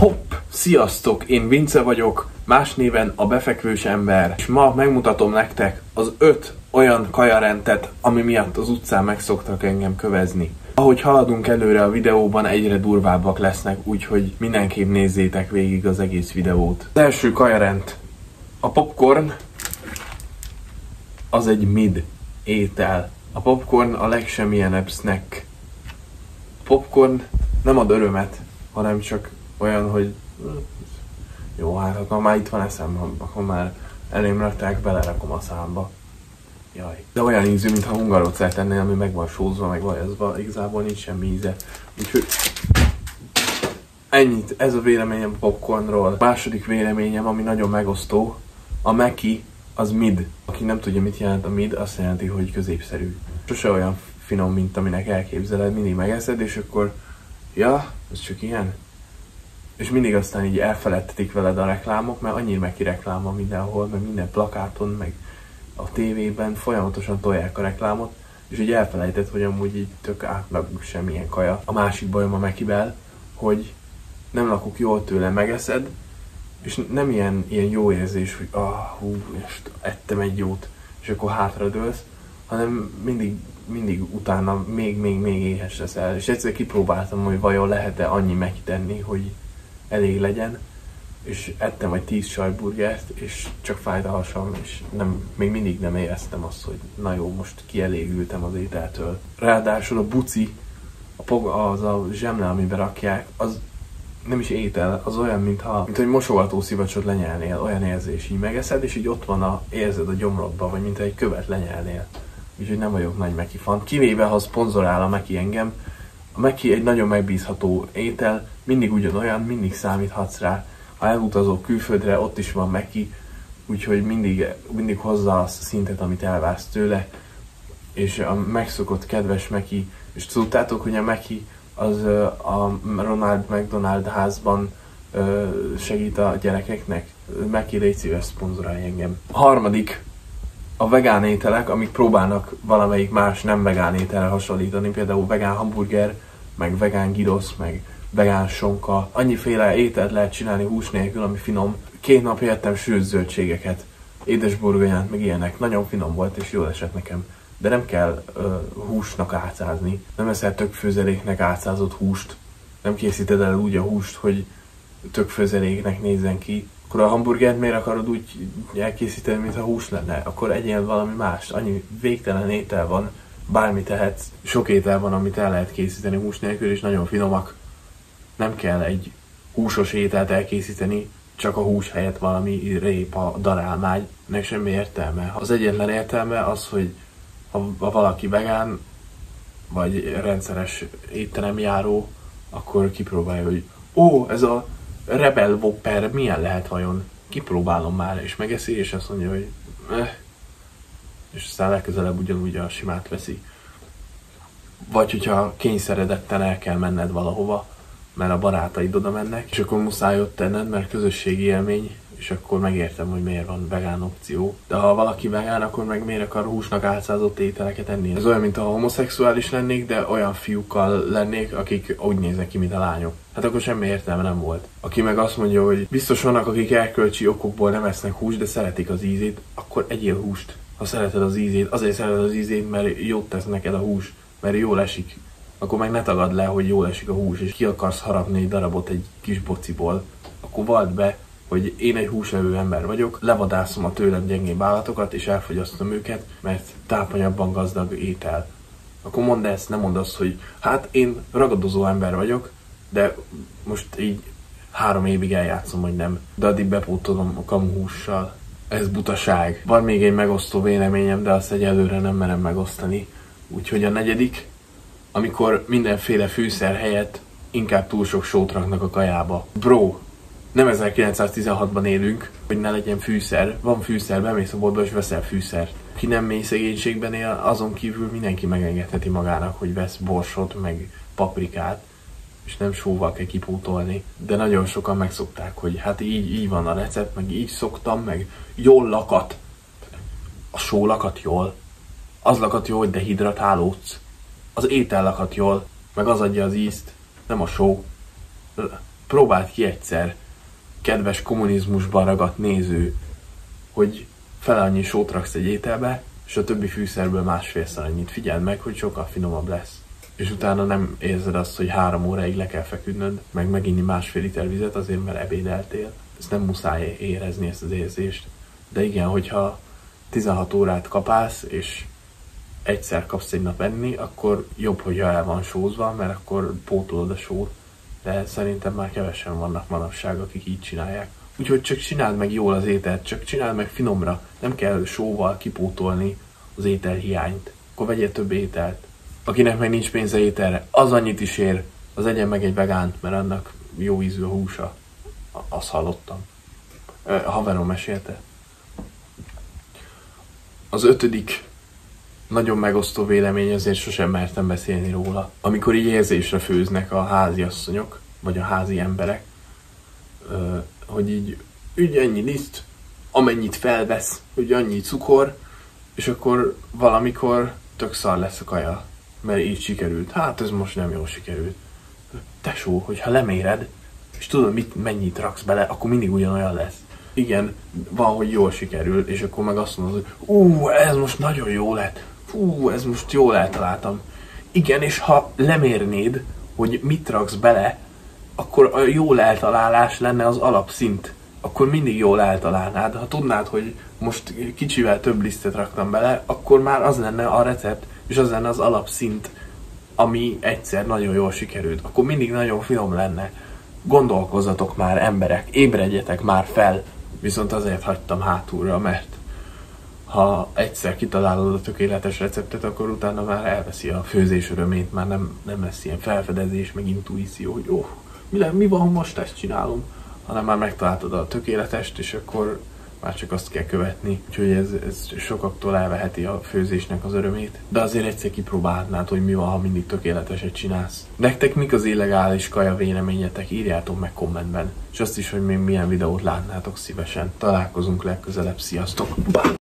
Hopp! Sziasztok! Én Vince vagyok, más néven a befekvős ember, és ma megmutatom nektek az öt olyan kajarendet, ami miatt az utcán megszoktak engem kövezni. Ahogy haladunk előre a videóban, egyre durvábbak lesznek, úgyhogy mindenképp nézzétek végig az egész videót. Az első kajarend. A popcorn az egy mid étel. A popcorn a legsemmilyenebb snack. Popcorn nem ad örömet, hanem csak olyan, hogy jó, hát akkor már itt van eszem, akkor már elém rakták, belerakom a számba. Jaj. De olyan ízű, mintha hungarocát tennél, ami meg van sózva, meg vajazva, igazából nincs semmi íze. Úgyhogy ennyit, ez a véleményem popcornról. A második véleményem, ami nagyon megosztó, a Meki az mid. Aki nem tudja, mit jelent a mid, azt jelenti, hogy középszerű. Sose olyan finom, mint aminek elképzeled, mindig megeszed, és akkor, ja, ez csak ilyen és mindig aztán így elfeledtetik veled a reklámok, mert annyira meg reklám van mindenhol, meg minden plakáton, meg a tévében folyamatosan tolják a reklámot, és így elfelejtett, hogy amúgy így tök átlag semmilyen kaja. A másik bajom a Mekivel, hogy nem lakok jól tőle, megeszed, és nem ilyen, ilyen jó érzés, hogy ah, hú, és ettem egy jót, és akkor hátradőlsz, hanem mindig, mindig utána még, még, még éhes leszel. És egyszer kipróbáltam, hogy vajon lehet-e annyi megtenni, hogy elég legyen, és ettem egy tíz sajburgert, és csak fájt a hasam, és nem, még mindig nem éreztem azt, hogy na jó, most kielégültem az ételtől. Ráadásul a buci, a pog, az a zsemle, amiben rakják, az nem is étel, az olyan, mintha, mint hogy mosogató szivacsot lenyelnél, olyan érzés, így megeszed, és így ott van a, érzed a gyomrodba, vagy mint egy követ lenyelnél. Úgyhogy nem vagyok nagy Meki fan. Kivéve, ha szponzorál a Meki engem, a Meki egy nagyon megbízható étel, mindig ugyanolyan, mindig számíthatsz rá. Ha elutazol külföldre, ott is van Meki, úgyhogy mindig, mindig hozza azt a szintet, amit elvársz tőle, és a megszokott kedves Meki, és tudtátok, hogy a Meki az a Ronald McDonald házban segít a gyerekeknek. Meki légy szíves szponzorálj engem. A harmadik, a vegán ételek, amik próbálnak valamelyik más nem vegán ételre hasonlítani, például vegán hamburger, meg vegán girosz, meg vegán sonka. Annyiféle ételt lehet csinálni hús nélkül, ami finom. Két nap ettem sült zöldségeket, édesburgonyát, meg ilyenek. Nagyon finom volt, és jól esett nekem. De nem kell uh, húsnak átszázni. Nem eszel tök főzeléknek átszázott húst. Nem készíted el úgy a húst, hogy tök főzeléknek nézzen ki. Akkor a hamburgert miért akarod úgy elkészíteni, mintha hús lenne? Akkor egyél valami más. Annyi végtelen étel van, bármi tehetsz. Sok étel van, amit el lehet készíteni hús nélkül, és nagyon finomak nem kell egy húsos ételt elkészíteni, csak a hús helyett valami répa, darálmágy, meg semmi értelme. Az egyetlen értelme az, hogy ha valaki vegán, vagy rendszeres étteremjáró, akkor kipróbálja, hogy ó, ez a Rebel Whopper milyen lehet vajon? Kipróbálom már, és megeszi, és azt mondja, hogy eh. és aztán legközelebb ugyanúgy a simát veszi. Vagy hogyha kényszeredetten el kell menned valahova, mert a barátaid oda mennek, és akkor muszáj ott tenned, mert közösségi élmény, és akkor megértem, hogy miért van vegán opció. De ha valaki vegán, akkor meg miért akar húsnak álcázott ételeket enni? Ez olyan, mint ha homoszexuális lennék, de olyan fiúkkal lennék, akik úgy néznek ki, mint a lányok. Hát akkor semmi értelme nem volt. Aki meg azt mondja, hogy biztos vannak, akik elkölcsi okokból nem esznek húst, de szeretik az ízét, akkor egyél húst. Ha szereted az ízét, azért szereted az ízét, mert jót tesz neked a hús, mert jól esik akkor meg ne tagad le, hogy jól esik a hús, és ki akarsz harapni egy darabot egy kis bociból, akkor vald be, hogy én egy húslevő ember vagyok, levadászom a tőlem gyengébb állatokat, és elfogyasztom őket, mert tápanyagban gazdag étel. Akkor mondd ezt, nem mondd azt, hogy hát én ragadozó ember vagyok, de most így három évig eljátszom, hogy nem. De addig bepótolom a kamuhússal. Ez butaság. Van még egy megosztó véleményem, de azt egyelőre nem merem megosztani. Úgyhogy a negyedik, amikor mindenféle fűszer helyett inkább túl sok sót raknak a kajába. Bro, nem 1916-ban élünk, hogy ne legyen fűszer. Van fűszer, bemész a boltba és veszel fűszert. Ki nem mély szegénységben él, azon kívül mindenki megengedheti magának, hogy vesz borsot, meg paprikát, és nem sóval kell kipótolni. De nagyon sokan megszokták, hogy hát így, így van a recept, meg így szoktam, meg jól lakat. A só lakat jól. Az lakat jól, hogy dehidratálódsz az étel lakhat jól, meg az adja az ízt, nem a só. próbáld ki egyszer, kedves kommunizmusban ragadt néző, hogy fel annyi sót raksz egy ételbe, és a többi fűszerből másfélszer annyit. Figyeld meg, hogy sokkal finomabb lesz. És utána nem érzed azt, hogy három óráig le kell feküdnöd, meg meginni másfél liter vizet azért, mert ebédeltél. Ezt nem muszáj érezni, ezt az érzést. De igen, hogyha 16 órát kapálsz, és egyszer kapsz egy nap enni, akkor jobb, hogyha el van sózva, mert akkor pótolod a sót. De szerintem már kevesen vannak manapság, akik így csinálják. Úgyhogy csak csináld meg jól az ételt, csak csináld meg finomra. Nem kell sóval kipótolni az étel hiányt. Akkor vegyél több ételt. Akinek meg nincs pénze ételre, az annyit is ér, az egyen meg egy vegánt, mert annak jó ízű a húsa. Azt hallottam. A haverom mesélte. Az ötödik nagyon megosztó vélemény, azért sosem mertem beszélni róla. Amikor így érzésre főznek a házi asszonyok, vagy a házi emberek, hogy így ügy ennyi liszt, amennyit felvesz, hogy annyi cukor, és akkor valamikor tök szar lesz a kaja, mert így sikerült. Hát ez most nem jól sikerült. Tesó, hogyha leméred, és tudod, mit, mennyit raksz bele, akkor mindig ugyanolyan lesz. Igen, van, hogy jól sikerül, és akkor meg azt mondod, hogy ú, ez most nagyon jó lett, fú, ez most jól eltaláltam. Igen, és ha lemérnéd, hogy mit raksz bele, akkor a jól eltalálás lenne az alapszint. Akkor mindig jól eltalálnád. Ha tudnád, hogy most kicsivel több lisztet raktam bele, akkor már az lenne a recept, és az lenne az alapszint, ami egyszer nagyon jól sikerült. Akkor mindig nagyon finom lenne. Gondolkozzatok már emberek, ébredjetek már fel, viszont azért hagytam hátulra, mert ha egyszer kitalálod a tökéletes receptet, akkor utána már elveszi a főzés örömét, már nem, nem lesz ilyen felfedezés, meg intuíció, hogy ó, oh, mi, le, mi van, ha most ezt csinálom, hanem már megtaláltad a tökéletest, és akkor már csak azt kell követni. Úgyhogy ez, ez sokaktól elveheti a főzésnek az örömét. De azért egyszer kipróbálhatnád, hogy mi van, ha mindig tökéleteset csinálsz. Nektek mik az illegális kaja véleményetek? Írjátok meg kommentben. És azt is, hogy még milyen videót látnátok szívesen. Találkozunk legközelebb. Sziasztok! Bye.